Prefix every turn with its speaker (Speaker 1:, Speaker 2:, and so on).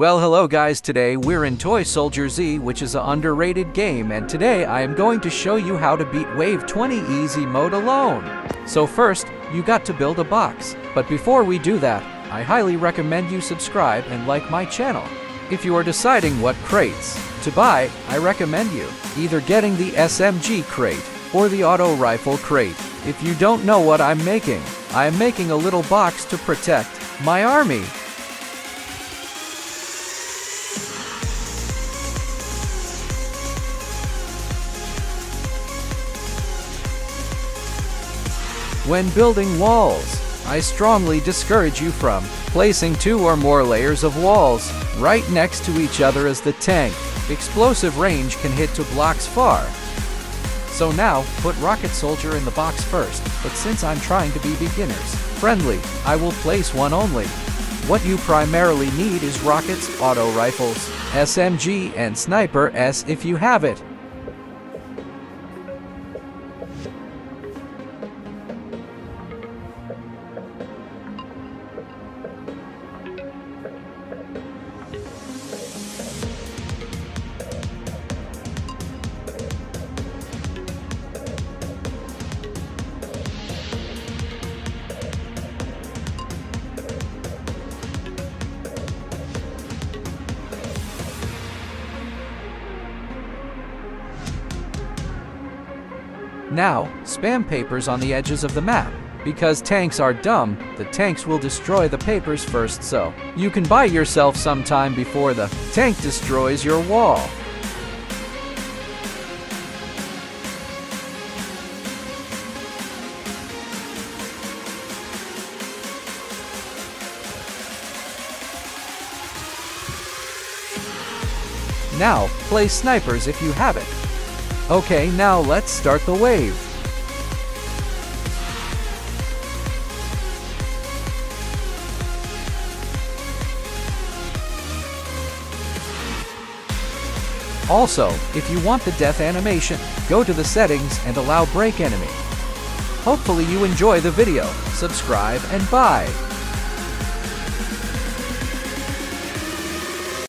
Speaker 1: Well, hello guys, today we're in Toy SoldierZ, which is an underrated game, and today I am going to show you how to beat Wave 20 Easy Mode alone. So first, you got to build a box. But before we do that, I highly recommend you subscribe and like my channel. If you are deciding what crates to buy, I recommend you either getting the SMG crate or the auto rifle crate. If you don't know what I'm making, I am making a little box to protect my army. When building walls, I strongly discourage you from placing two or more layers of walls right next to each other as the tank. Explosive range can hit to blocks far. So now, put Rocket Soldier in the box first, but since I'm trying to be beginners friendly, I will place one only. What you primarily need is rockets, auto rifles, SMG, and Sniper S if you have it. Now, spam papers on the edges of the map. Because tanks are dumb, the tanks will destroy the papers first so you can buy yourself some time before the tank destroys your wall. Now, play snipers if you have it. Okay, now let's start the wave. Also, if you want the death animation, go to the settings and allow break enemy. Hopefully you enjoy the video, subscribe and bye!